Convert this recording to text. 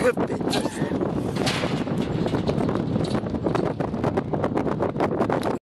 Whip it.